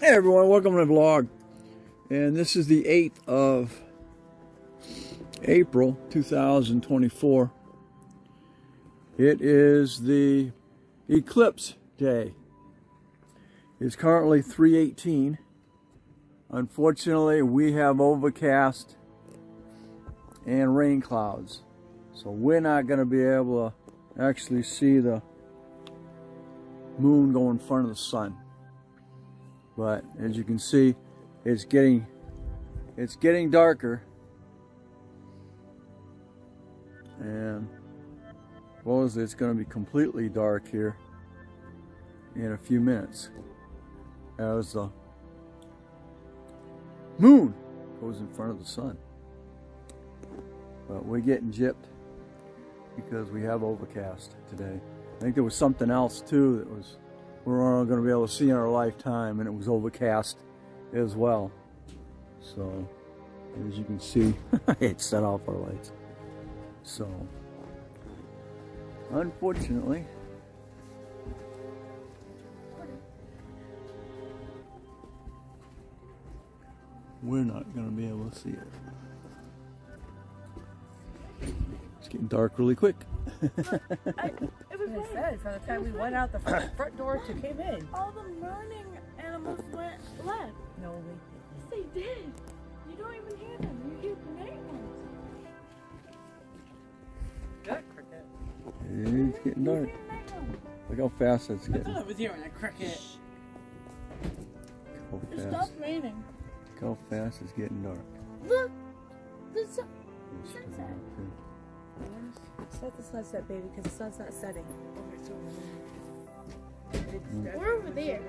Hey everyone, welcome to the vlog. And this is the 8th of April 2024. It is the eclipse day. It's currently 318. Unfortunately, we have overcast and rain clouds. So we're not going to be able to actually see the moon go in front of the sun. But as you can see, it's getting it's getting darker. And supposedly it's going to be completely dark here in a few minutes as the moon goes in front of the sun. But we're getting gypped because we have overcast today. I think there was something else too that was we're all going to be able to see in our lifetime and it was overcast as well. So as you can see, it set off our lights. So unfortunately, we're not going to be able to see it. It's getting dark really quick. I, it was It right. said from the time we went out the front, front door to came in. All the morning animals went left. No, we Yes, they did. You don't even hear them. You hear the night ones. That cricket. It's getting dark. hear the night ones. Look how fast it's I getting. thought I was hearing a cricket. How It stopped raining. look how fast it's getting dark. Set the sunset, baby, because the sun's not setting. We're over there.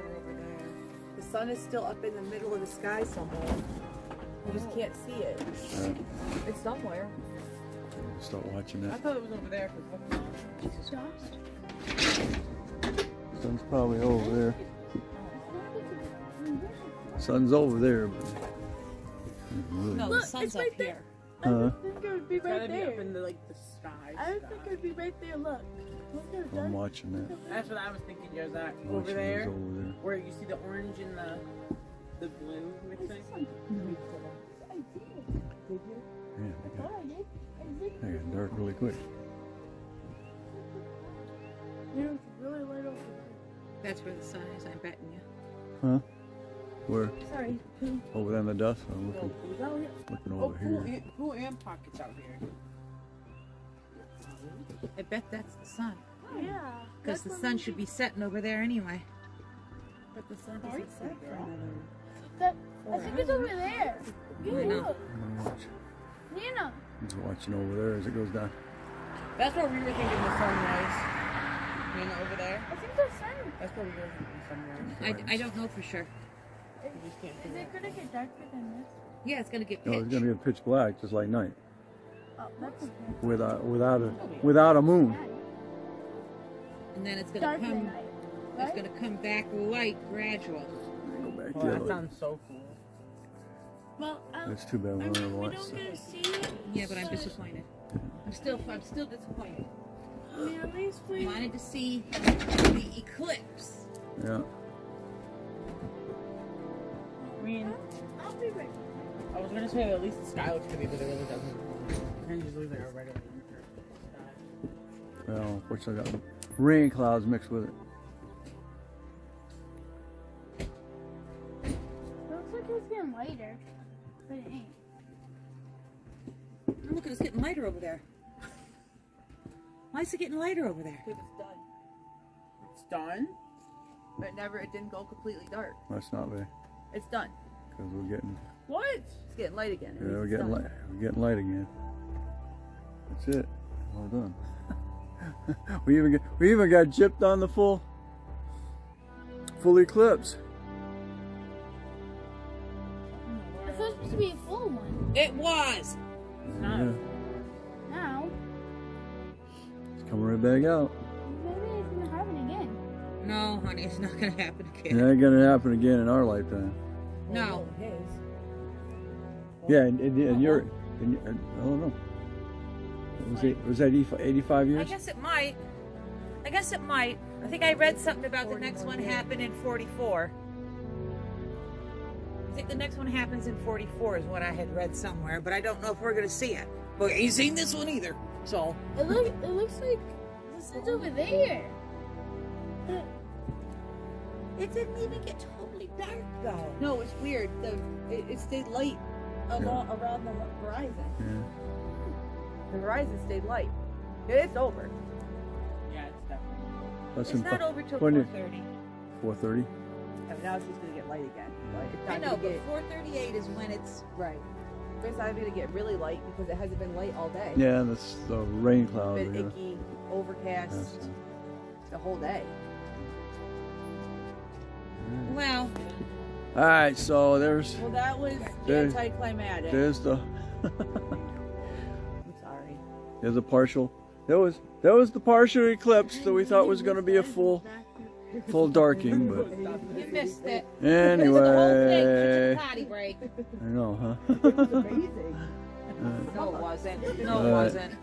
The sun is still up in the middle of the sky somewhere. You just can't see it. Uh, It's somewhere. start watching that. I thought it was over there. Jesus Stop. Sun's probably over there. Sun's over there, but really. No, the sun's it's up right there. Here. I Huh? would think it would be right gotta be up there. in the like the sky. I would sky. think it would be right there. Look. Look at I'm that. watching that. That's what I was thinking, Joseph. I'm Over there, over there. where you see the orange and the the blue mixing. I did. Did you? Yeah, I got, I did. I got dark really quick. It was really light over there. That's where the sun is, I'm betting you. Huh? Where? Sorry. Over there in the dust? I'm No, looking, oh, who's out here? Oh, over cool, here. and, cool and pockets out here. I bet that's the sun. Oh, yeah. Because the sun should be setting over there anyway. But the sun Sorry? doesn't set for another. That, I think it's over there. I Yeah, look. I'm gonna watch. Nina. He's watching over there as it goes down. That's where we were thinking the sun was. Nina, over there. I think the sun. That's where we were thinking the sunrise. I, I don't know for sure. We just can't Is figure it gonna get darker than this? Yeah, it's gonna get No, pitch. it's gonna get pitch black, just like night, Oh, that's okay. without without a without a moon. And then it's gonna Darker come night. it's Right? out. gonna come back light gradual. Go back Oh, the that sounds so cool. Well, um, It's too bad I we don't have mean, we don't get to see it. Yeah, but I'm disappointed. I'm still I'm still disappointed. I mean, at least we. wanted to see the eclipse. Yeah. I mean, I'll be right. I was gonna say at least the sky looks pretty, but it really doesn't. You can just leave it a regular sky. Well, which I got rain clouds mixed with it. Looks like it's getting lighter, but it ain't. Oh, look, it's getting lighter over there. Why is it getting lighter over there? It's done. It's done. But never, it didn't go completely dark. That's not bad It's done. because we're getting What? It's getting light again. It yeah, we're getting done. light. We're getting light again. That's it. Well done. we even get, we even got gypped on the full full eclipse. It's supposed to be a full one. It was. not. Yeah, Now, it's coming right back out. No, honey, it's not gonna happen again. It again. ain't gonna happen again in our lifetime. No. His. Yeah, and, and, and you're, and, you- I don't know. Was it was that 85, 85 I guess it might. I guess it might. I think I read something about the next one happened in 44. I think the next one happens in 44 is what I had read somewhere, but I don't know if we're gonna see it. But I ain't seen this one either. So It look. It looks like the sun's over there. it didn't even get totally dark though. No, it's weird. The it, it stayed light along around the horizon. Yeah. The horizon stayed light. It's over. Yeah, it's definitely. That's It's not over till 4:30. 4:30. I mean, now it's just gonna get light again. But it's I know, gonna but get 4:38 is when it's right. It's not gonna get really light because it hasn't been light all day. Yeah, that's the rain It's cloud. been yeah. icky, overcast Yes. the whole day. Well. All right, so there's Well, that was There- anticlimactic. there's the I'm sorry. there's a partial. There was there was the partial eclipse that we thought was going to be a full full darking, but You missed it. The whole thing. anyway, Kitchen potty break. I know, huh? It was amazing. No, it wasn't. No, Uh, it wasn't.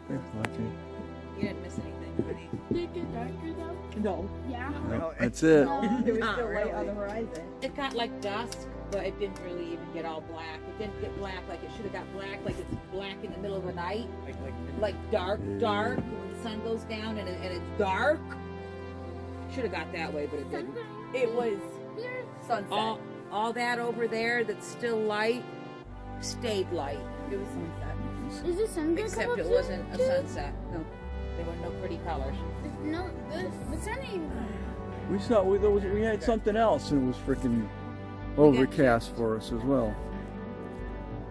Okay. You didn't miss anything, honey. Did it get darker though? No. Yeah. No, that's it. It was Not still light on the horizon. It got like dusk, but it didn't really even get all black. It didn't get black like it should have got black, like it's black in the middle of the night, Like, like, like dark, dark when the sun goes down and, it, and it's dark. Should have got that way, but it didn't. It was sunset. All, all that over there that's still light stayed light, it was sunset. Is the sun except it up wasn't a sunset. No, there were no pretty colors. No, the, the sun ain't. We saw we, there was, we had something else and it was freaking overcast for us as well.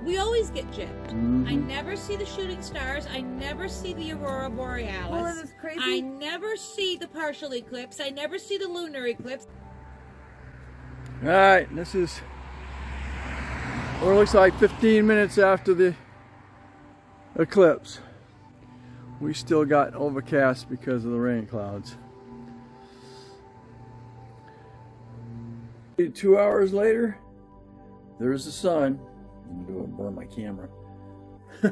We always get gypped. I Mhm. never see the shooting stars. I never see the aurora borealis. Well, it was crazy. I never see the partial eclipse. I never see the lunar eclipse. All right, this is. Or it looks like 15 minutes after the eclipse. We still got overcast because of the rain clouds. Two hours later, there's the sun. I'm gonna burn my camera.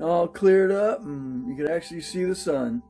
All cleared up, and you can actually see the sun.